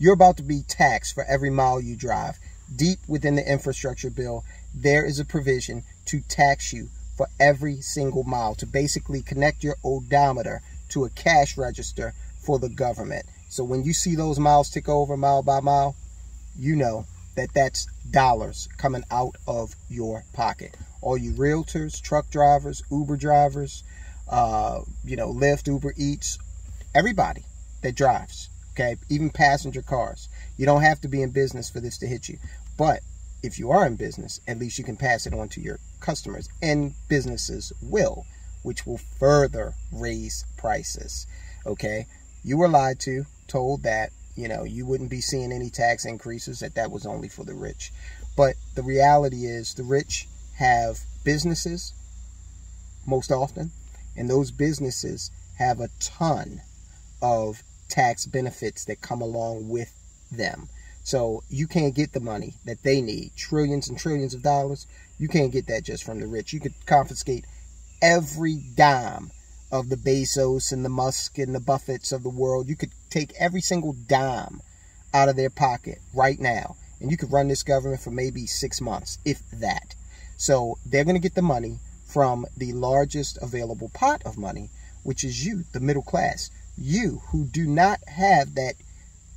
You're about to be taxed for every mile you drive. Deep within the infrastructure bill, there is a provision to tax you for every single mile, to basically connect your odometer to a cash register for the government. So when you see those miles tick over mile by mile, you know that that's dollars coming out of your pocket. All you realtors, truck drivers, Uber drivers, uh, you know, Lyft, Uber Eats, everybody that drives, okay, even passenger cars. You don't have to be in business for this to hit you. But if you are in business, at least you can pass it on to your customers, and businesses will, which will further raise prices, okay? You were lied to, told that you know, you wouldn't be seeing any tax increases, that that was only for the rich. But the reality is the rich have businesses most often, and those businesses have a ton of tax benefits that come along with them. So you can't get the money that they need, trillions and trillions of dollars. You can't get that just from the rich. You could confiscate every dime of the Bezos and the Musk and the Buffetts of the world. You could take every single dime out of their pocket right now. And you could run this government for maybe six months, if that. So they're going to get the money from the largest available pot of money, which is you, the middle class. You who do not have that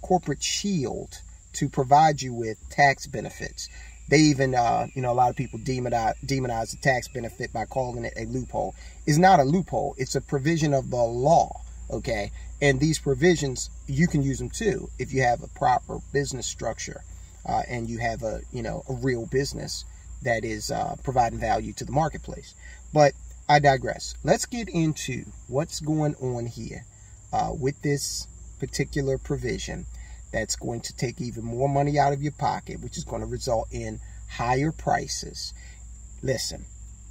corporate shield to provide you with tax benefits. They even, uh, you know, a lot of people demonize, demonize the tax benefit by calling it a loophole. It's not a loophole. It's a provision of the law, okay? And these provisions, you can use them too if you have a proper business structure uh, and you have a, you know, a real business that is uh, providing value to the marketplace. But I digress. Let's get into what's going on here uh, with this particular provision that's going to take even more money out of your pocket, which is going to result in higher prices. Listen,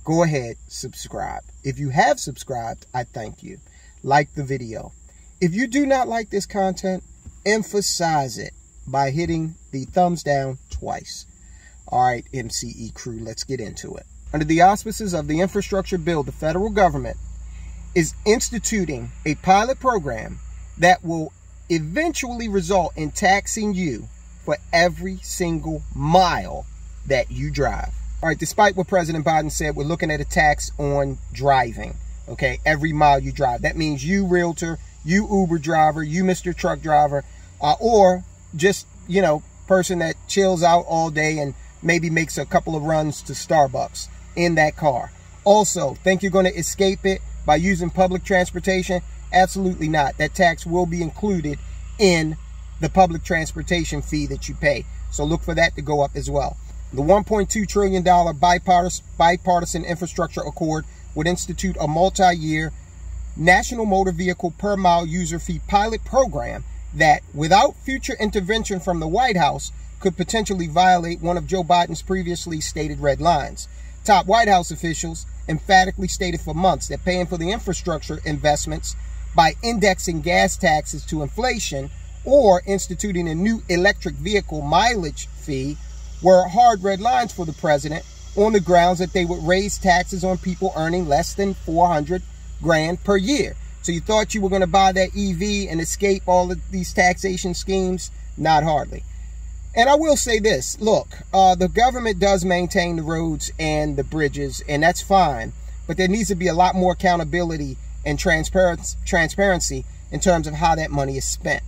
go ahead, subscribe. If you have subscribed, I thank you. Like the video. If you do not like this content, emphasize it by hitting the thumbs down twice. All right, MCE crew, let's get into it. Under the auspices of the infrastructure bill, the federal government is instituting a pilot program that will eventually result in taxing you for every single mile that you drive. All right, despite what President Biden said, we're looking at a tax on driving, okay? Every mile you drive. That means you realtor, you Uber driver, you Mr. Truck driver, uh, or just, you know, person that chills out all day and maybe makes a couple of runs to Starbucks in that car. Also, think you're going to escape it by using public transportation? Absolutely not. That tax will be included in the public transportation fee that you pay. So look for that to go up as well. The $1.2 trillion bipartisan, infrastructure accord would institute a multi-year national motor vehicle per mile user fee pilot program that, without future intervention from the White House, could potentially violate one of Joe Biden's previously stated red lines. Top White House officials emphatically stated for months that paying for the infrastructure investments by indexing gas taxes to inflation or instituting a new electric vehicle mileage fee were hard red lines for the president on the grounds that they would raise taxes on people earning less than 400 grand per year. So you thought you were going to buy that EV and escape all of these taxation schemes? Not hardly. And I will say this, look, uh, the government does maintain the roads and the bridges, and that's fine. But there needs to be a lot more accountability and transparency in terms of how that money is spent.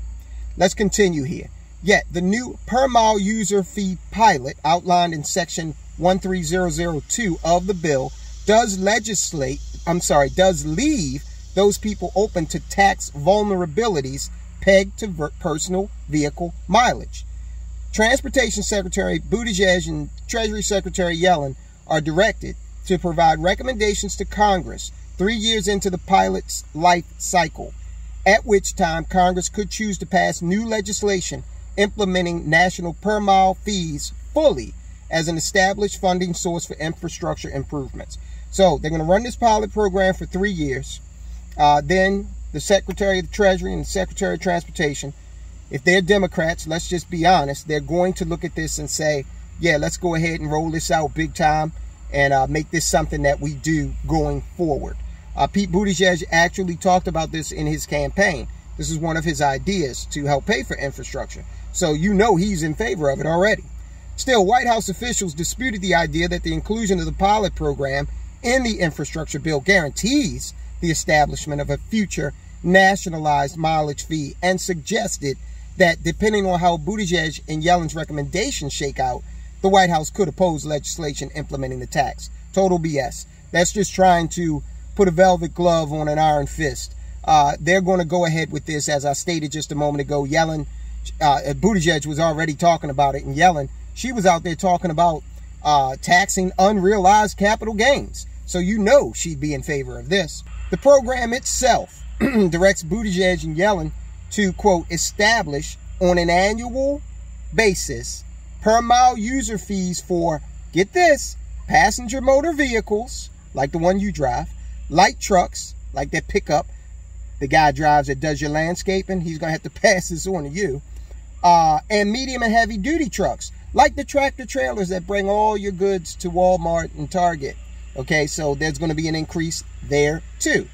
Let's continue here. Yet, the new per mile user fee pilot outlined in section 13002 of the bill does legislate, I'm sorry, does leave those people open to tax vulnerabilities pegged to personal vehicle mileage. Transportation Secretary Buttigieg and Treasury Secretary Yellen are directed to provide recommendations to Congress three years into the pilot's life cycle, at which time Congress could choose to pass new legislation implementing national per mile fees fully as an established funding source for infrastructure improvements. So they're going to run this pilot program for three years. Uh, then the Secretary of the Treasury and the Secretary of Transportation, if they're Democrats, let's just be honest, they're going to look at this and say, yeah, let's go ahead and roll this out big time and uh, make this something that we do going forward. Uh, Pete Buttigieg actually talked about this in his campaign. This is one of his ideas to help pay for infrastructure. So you know he's in favor of it already. Still, White House officials disputed the idea that the inclusion of the pilot program in the infrastructure bill guarantees the establishment of a future nationalized mileage fee and suggested that depending on how Buttigieg and Yellen's recommendations shake out, the White House could oppose legislation implementing the tax. Total BS. That's just trying to put a velvet glove on an iron fist. Uh, they're going to go ahead with this, as I stated just a moment ago. Yellen, uh, Buttigieg was already talking about it, and Yellen, she was out there talking about uh, taxing unrealized capital gains. So you know she'd be in favor of this. The program itself directs Buttigieg and Yellen to, quote, establish on an annual basis per mile user fees for, get this, passenger motor vehicles, like the one you drive, light trucks, like that pickup the guy drives that does your landscaping, he's to have to pass this on to you, uh, and medium and heavy duty trucks, like the tractor trailers that bring all your goods to Walmart and Target. Okay, so there's going to be an increase there too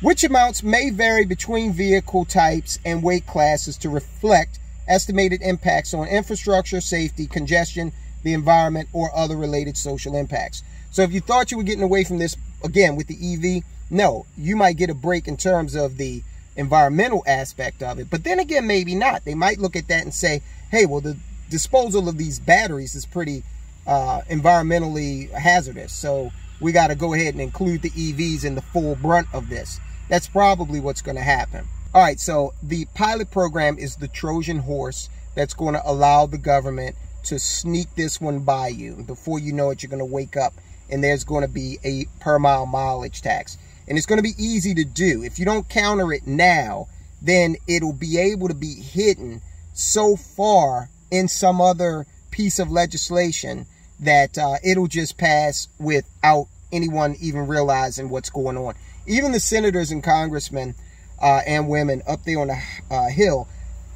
which amounts may vary between vehicle types and weight classes to reflect estimated impacts on infrastructure, safety, congestion, the environment, or other related social impacts. So if you thought you were getting away from this, again, with the EV, no, you might get a break in terms of the environmental aspect of it. But then again, maybe not. They might look at that and say, hey, well, the disposal of these batteries is pretty uh, environmentally hazardous. So we got to go ahead and include the EVs in the full brunt of this. That's probably what's going to happen. All right, so the pilot program is the Trojan horse that's going to allow the government to sneak this one by you. Before you know it, you're going to wake up and there's going to be a per mile mileage tax. And it's going to be easy to do. If you don't counter it now, then it'll be able to be hidden so far in some other piece of legislation that uh, it'll just pass without anyone even realizing what's going on. Even the senators and congressmen uh, and women up there on the uh, hill,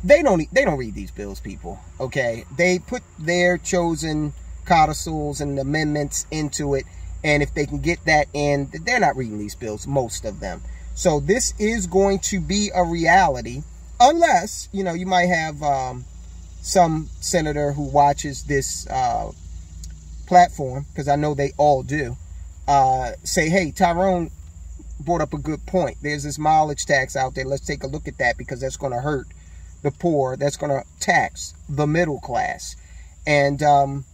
they don't they don't read these bills, people. Okay, they put their chosen codicils and amendments into it, and if they can get that in, they're not reading these bills, most of them. So this is going to be a reality, unless you know you might have um, some senator who watches this uh, platform, because I know they all do, uh, say, hey, Tyrone brought up a good point. There's this mileage tax out there. Let's take a look at that because that's going to hurt the poor. That's going to tax the middle class. And, um,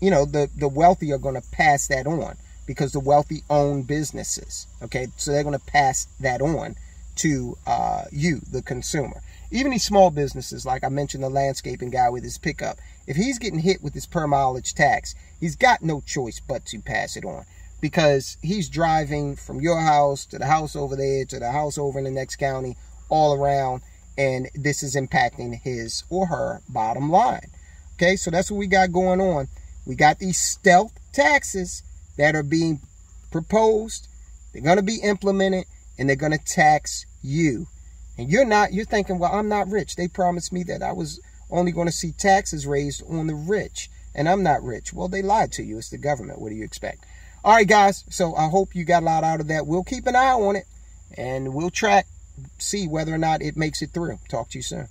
you know, the, the wealthy are going to pass that on because the wealthy own businesses. Okay, so they're going to pass that on to uh, you, the consumer. Even these small businesses, like I mentioned, the landscaping guy with his pickup, if he's getting hit with this per mileage tax, he's got no choice but to pass it on because he's driving from your house to the house over there to the house over in the next county all around and this is impacting his or her bottom line. Okay so that's what we got going on. We got these stealth taxes that are being proposed. They're going to be implemented and they're going to tax you. And you're not you're thinking well i'm not rich. They promised me that i was only going to see taxes raised on the rich and i'm not rich. Well they lied to you. It's the government. What do you expect all right, guys. So I hope you got a lot out of that. We'll keep an eye on it and we'll track, see whether or not it makes it through. Talk to you soon.